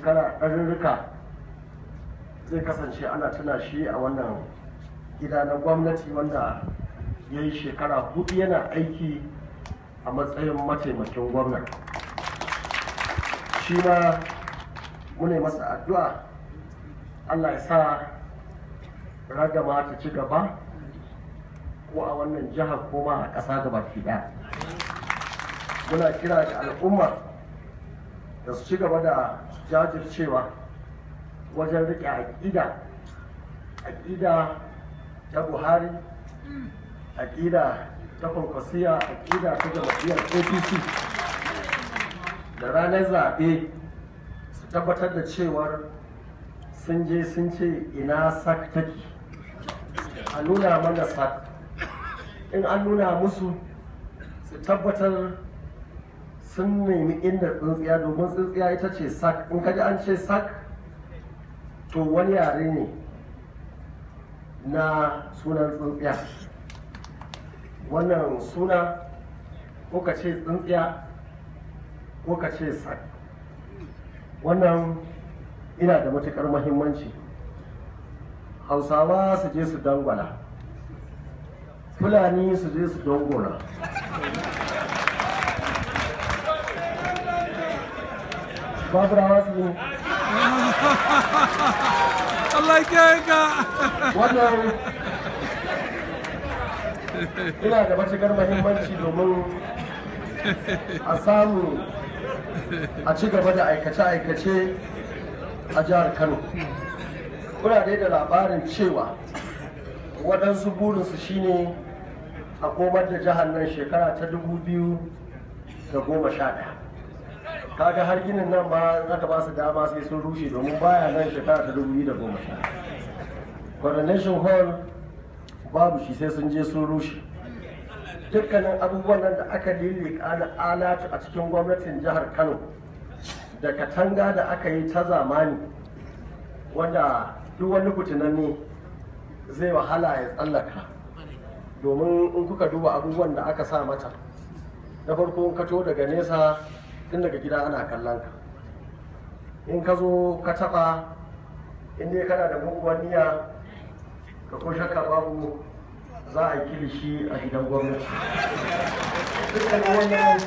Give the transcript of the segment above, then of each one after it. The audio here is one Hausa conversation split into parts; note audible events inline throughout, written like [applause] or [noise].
shekara ɗarurruka zai kasance ana tuna shi a wannan gida na gwamnati wanda ya yi shekara huɗu yana aiki a matsayin mataimakin gwamna. Shi ma mune masa addu'a allah ya sa ragama ta ci gaba ko a wannan jihar ko ma a ƙasa gaba ɗaya. Muna kira ga al'umma da su ci gaba da jajircewa wajen riƙe aƙida aƙida ta buhari aƙida ta kwankwasiya aƙida ta jam'iyyar apc da ranar zaɓe su tabbatar da cewar sun je sun ce ina sak take. A nuna mana sak in an nuna musu su tabbatar sun nemi inda tsintsiya domin tsintsiya ita ce sak. In kaji an ce sak to wani yare ne na sunan tsintsiya. Wannan suna ko ka ce tsintsiya ko ka ce sak. Wannan ina da matuƙar mahimmanci hausawa su je su dangwala fulani su je su dangona baburawa su yi Allah ke ka wannan ina da matuƙar mahimmanci domin a samu. A ci gaba da aikace-aikace a jihar kano kuna dai da labarin cewa waɗansu burinsu shine a komar da jihar nan shekara ta 2011 kaga har ginin nan ma aka ba su dama sai sun rushe domin baya nan shekara ta dubu da goma coronation hall babu shi sai sun je sun rushe. Dukkanin abubuwan nan da aka lillika na alatu a cikin gwamnatin jihar kano da katanga da aka yi ta zamani wanda duk wani ne zai wahala ya tsallaka. Domin in kuka duba abubuwan da aka sa mata na farko in ka to daga nesa tun daga gida ana kallon ka. In ka zo ka taba in dai kana da muguwar niyya ka ko shakka babu za a yi kilishi a gidan gwamnati. Dukkan wannan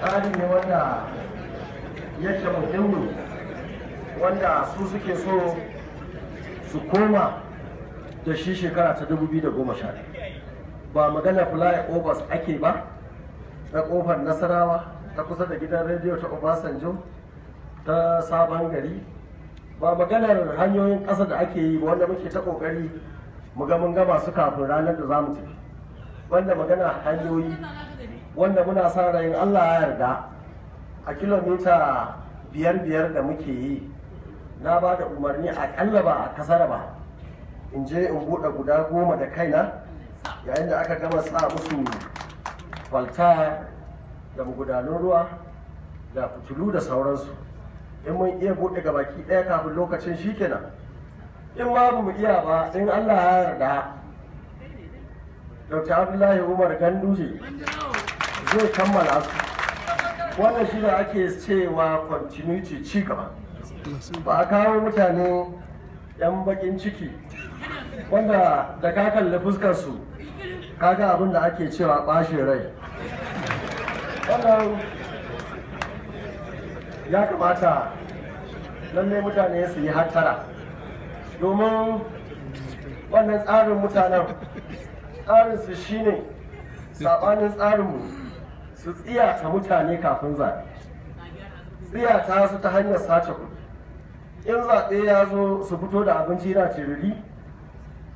tsari ne wanda yake muhimmi wanda su suke so su koma da shi shekara ta 2011 ba magana fly overs ake ba ta ƙofar nasarawa ta kusa da gidan rediyo ta obasanjo ta sabon gari. Ba maganar hanyoyin ƙasa da ake yi ba wanda muke ta ƙoƙari mu ga mun gama su kafin ranar da za mu tafi. Wanda magana hanyoyi wanda muna sa rayin allah ya yarda a kilomita biyar biyar da muke yi na ba da umarni aƙalla ba a ƙasar ba in je in buɗe guda goma da kaina yayin da aka gama sa musu kwalta da magudanun ruwa da fitilu da sauransu. In mun iya buɗe ga baki ɗaya kafin lokacin shi kenan. In ma mu iya ba in allah ya yarda. Dr abdullahi umar ganduje zai kammala su. Wannan shi da ake cewa continuity ci gaba. Ba a kawo mutane 'yan bakin ciki wanda da ka kalli fuskarsu kaga abin da ake cewa ɓashin rai. Wannan ya kamata lallai mutane su yi hattara domin wannan tsarin mutanen tsarinsu shine saɓanin tsarinmu su tsiyata mutane kafin zaɓe. Tsiyata su ta hanyar sace kuɗi. In zaɓe ya zo su fito da abinci na tiriri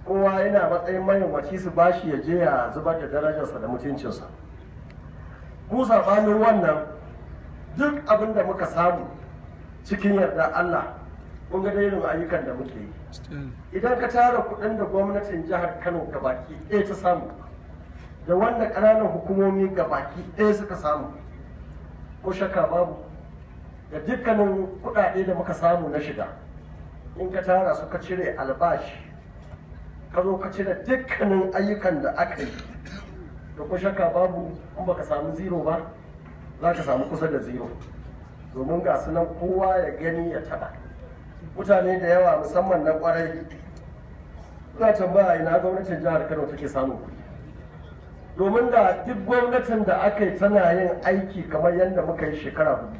kowa yana matsayin mayunwaci su bashi ya je ya zubar da darajarsa da mutuncinsa. Mu saɓanin wannan duk abin da muka samu cikin yarda Allah kun ga irin ayyukan da muke yi. Idan ka tara kuɗin da gwamnatin jihar Kano gabaki ɗaya ta samu da wanda ƙananan hukumomi gabaki ɗaya suka samu ko shakka babu da dukkanin kuɗaɗe da muka samu na shiga in ka tara su ka cire albashi ka zo ka cire dukkanin ayyukan da aka yi da ko shakka babu in baka samu zero ba za ka samu kusa da zero. Domin ga su nan kowa ya gani ya taba mutane da yawa musamman na ƙwarai suna tambaya ina gwamnatin jihar kano take samun kuɗi. Domin da duk gwamnatin da aka yi tana yin aiki kamar yadda muka yi shekara huɗu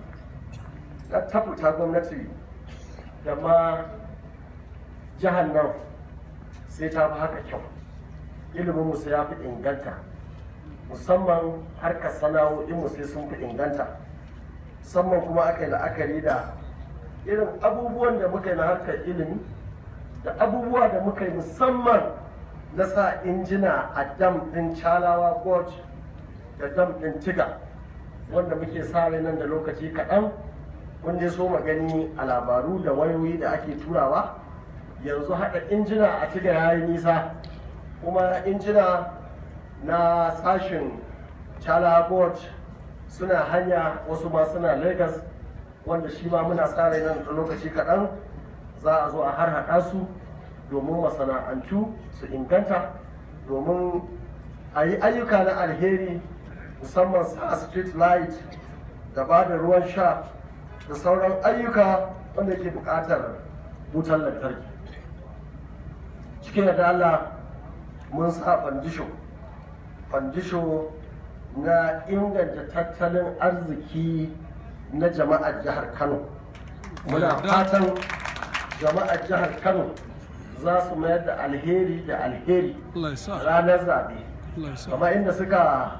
na tabbata gwamnati da ma jihar nan sai ta fi haka kyau. Ilimin musu ya fi inganta. Musamman harkar sana'o'inmu sai sun fi inganta. Musamman kuma aka yi la'akari da irin abubuwan da muka yi na harkar ilimi da abubuwa da muka yi musamman na sa injina a dam ɗin chalawa gorge da dam ɗin tiga wanda muke sa nan da lokaci kaɗan mun dai so gani a labaru da wayoyi da ake turawa. Yanzu haɗa injina a tiga ya yi nisa kuma injina na sashin chalawa gorge suna hanya wasu ma suna lagos wanda shi ma muna sa rai nan da lokaci kaɗan za a zo a har haɗa su domin masana'antu su inganta domin a yi ayyuka na alheri musamman sa street light da ba da ruwan sha da sauran ayyuka wanda ke buƙatar wutar lantarki. Cikin da Allah mun sa fandisho fandisho na inganta tattalin arziki na jama'ar jihar kano. Muna fatan jama'ar jihar kano za su mayar da alheri da alheri ranar zaɓe. Kamar inda suka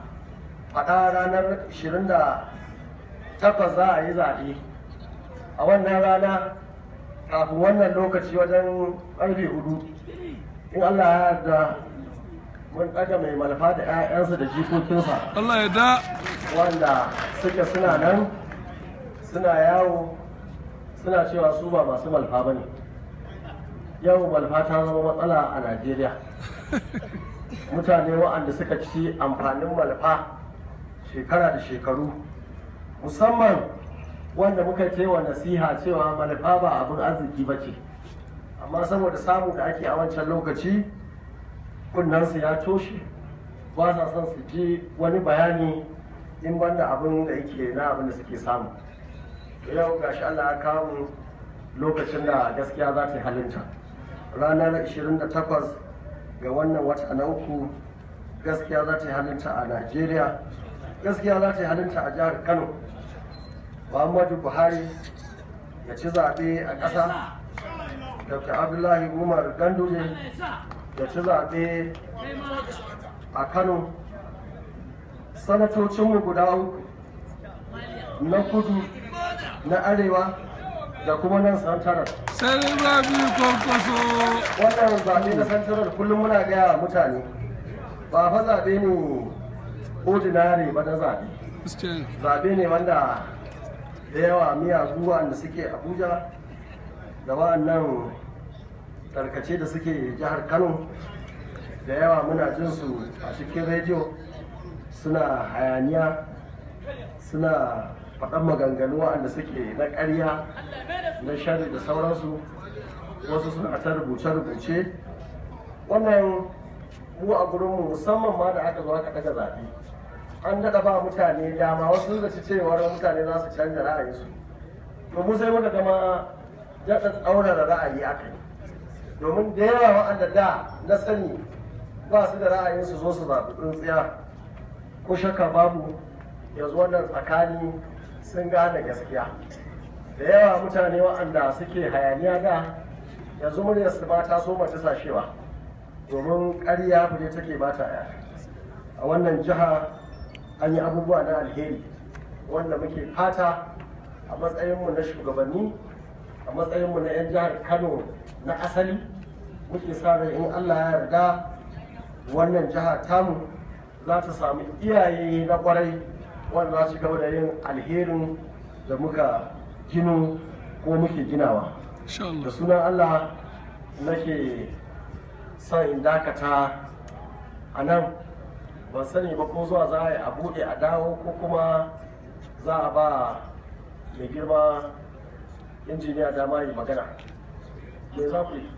faɗa ranar 28 za a yi zaɓe. A wannan rana kafin wannan lokaci wajen ƙarfe huɗu in allah ya yarda mun ɗaga mai malfa da 'ya'yansa da jikokinsa. Allah ya da. wanda suke suna nan suna yawo suna cewa su ba masu malfa ba ne. Yau malfa ta zama matsala a najeriya. [laughs] Mutane waɗanda suka ci amfanin malfa shekara da shekaru. Musamman wanda muka yi wa nasiha cewa malfa ba abin arziki ba ce. Amma saboda samu da ake a wancan lokaci kunnensu ya toshe ba sa son su ji wani bayani in banda abin da yake na abin da suke samu. Yau gashi Allah ya kawo lokacin da gaskiya za ta yi halinta. Ranar 28 ga wannan wata na uku gaskiya za ta yi halinta a Najeriya gaskiya za ta yi halinta a jihar Kano. Muhammadu Buhari ya ci zaɓe a ƙasa. Dr. Abdullahi Umar Ganduje ya ci zaɓe a Kano. Sanatocinmu guda uku na kudu na arewa da kuma nan santarar wannan zaɓe na santarar kullum muna gaya wa mutane ba fa zaɓe ne ordinary ba na zaɓe. Zaɓe ne wanda da yawa miyagu wanda suke abuja da wa'annan tarkace da suke jihar kano. Da yawa muna jin su a cikin rediyo suna hayaniya suna faɗan maganganu wa'anda suke na ƙarya na shari da sauransu. Wasu suna ta rubuce-rubuce. Wannan mu a gurinmu musamman ma da aka zo aka daga zaɓe an daɗa ba mutane dama. Wasu zaci cewar mutane za su canza ra'ayinsu. To mu sai muka gama daɗa tsaurara ra'ayi aka yi domin da yawa waɗanda da na sani ba su da ra'ayin su zo su zaɓi tsintsiya. Ko shakka babu yanzu wannan tsakani sun gane gaskiya. Da yawa mutane waɗanda suke hayaniya da yanzu muryar su ba ta so mata sashewa domin ƙarya fure take ba ta yaya a wannan jiha an yi abubuwa na alheri wanda muke fata a matsayinmu na shugabanni a matsayinmu na 'yan jihar kano na asali muke sa rai in allah ya yarda wannan jiha tamu za ta samu iyaye na ƙwarai wanda za su gaba da yin alherin da muka gino ko muke ginawa da Allah. sunan allah nake son in dakata a nan ban sani ba ko zuwa za a yi a buɗe a dawo ko kuma za a ba mai girma injiniya dama yi magana. Me za ku yi?